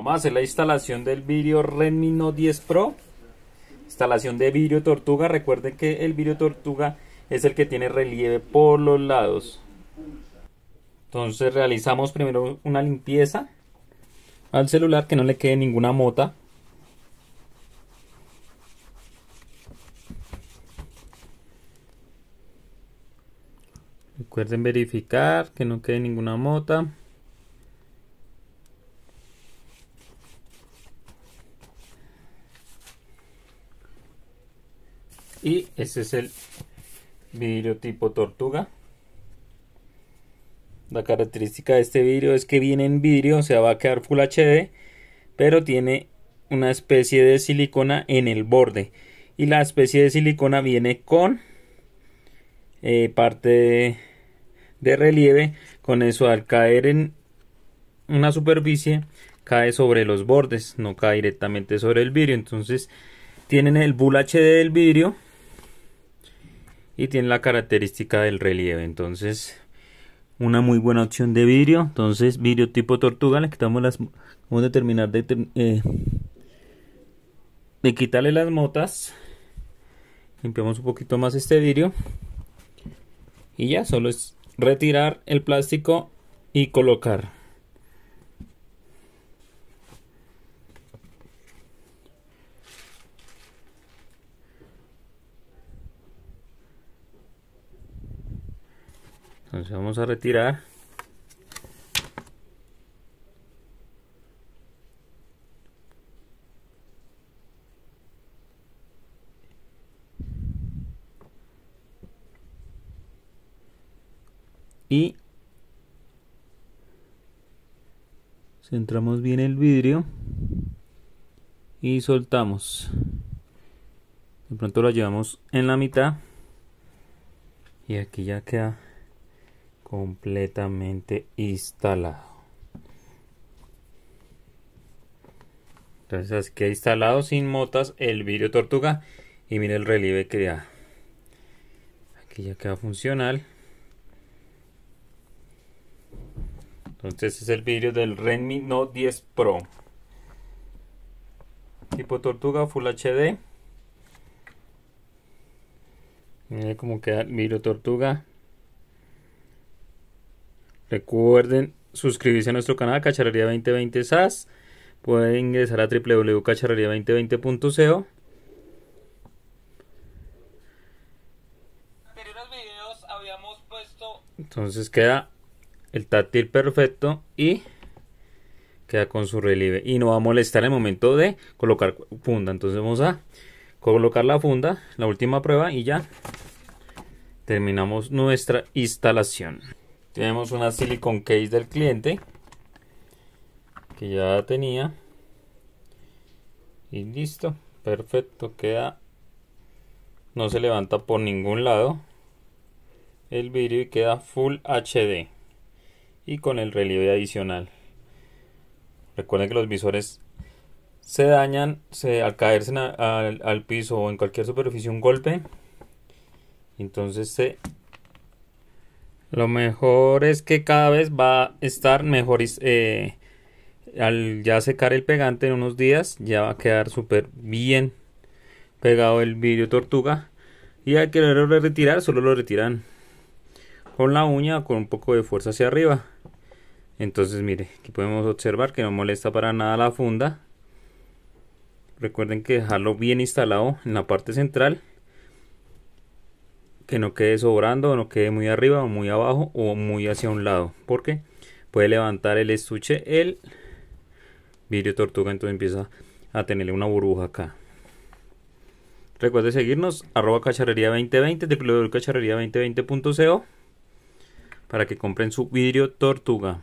Vamos a hacer la instalación del vidrio Redmi Note 10 Pro. Instalación de vidrio tortuga. Recuerden que el vidrio tortuga es el que tiene relieve por los lados. Entonces realizamos primero una limpieza al celular que no le quede ninguna mota. Recuerden verificar que no quede ninguna mota. Y este es el vidrio tipo tortuga. La característica de este vidrio es que viene en vidrio, o sea, va a quedar Full HD, pero tiene una especie de silicona en el borde. Y la especie de silicona viene con eh, parte de relieve. Con eso, al caer en una superficie, cae sobre los bordes, no cae directamente sobre el vidrio. Entonces, tienen el Full HD del vidrio y tiene la característica del relieve. Entonces una muy buena opción de vidrio. Entonces vidrio tipo tortuga le quitamos las vamos a terminar de, eh, de quitarle las motas. Limpiamos un poquito más este vidrio. Y ya solo es retirar el plástico y colocar entonces vamos a retirar. Y centramos bien el vidrio y soltamos. De pronto lo llevamos en la mitad y aquí ya queda completamente instalado. Entonces aquí ha instalado sin motas el vidrio tortuga y mire el relieve que da. Aquí ya queda funcional. Entonces es el vidrio del Redmi Note 10 Pro. Tipo tortuga Full HD. Mire cómo queda el vidrio tortuga. Recuerden suscribirse a nuestro canal Cacharrería 2020 SAS. Pueden ingresar a www.cacharrería2020.co. Entonces queda el táctil perfecto y queda con su relieve y no va a molestar el momento de colocar funda. Entonces vamos a colocar la funda, la última prueba y ya terminamos nuestra instalación. Tenemos una silicon case del cliente que ya tenía. Y listo, perfecto, queda no se levanta por ningún lado el vidrio y queda full HD y con el relieve adicional. Recuerden que los visores se dañan se, al caerse al, al piso o en cualquier superficie un golpe. Entonces se lo mejor es que cada vez va a estar mejor. Eh, al ya secar el pegante en unos días, ya va a quedar súper bien pegado el vidrio tortuga. Y al quererlo retirar, solo lo retiran con la uña con un poco de fuerza hacia arriba. Entonces, mire, aquí podemos observar que no molesta para nada la funda. Recuerden que dejarlo bien instalado en la parte central que no quede sobrando, no quede muy arriba muy abajo o muy hacia un lado, porque puede levantar el estuche el vidrio tortuga, entonces empieza a tenerle una burbuja acá. Recuerde seguirnos, arroba cacharrería 2020, de cacharrería 2020.co para que compren su vidrio tortuga.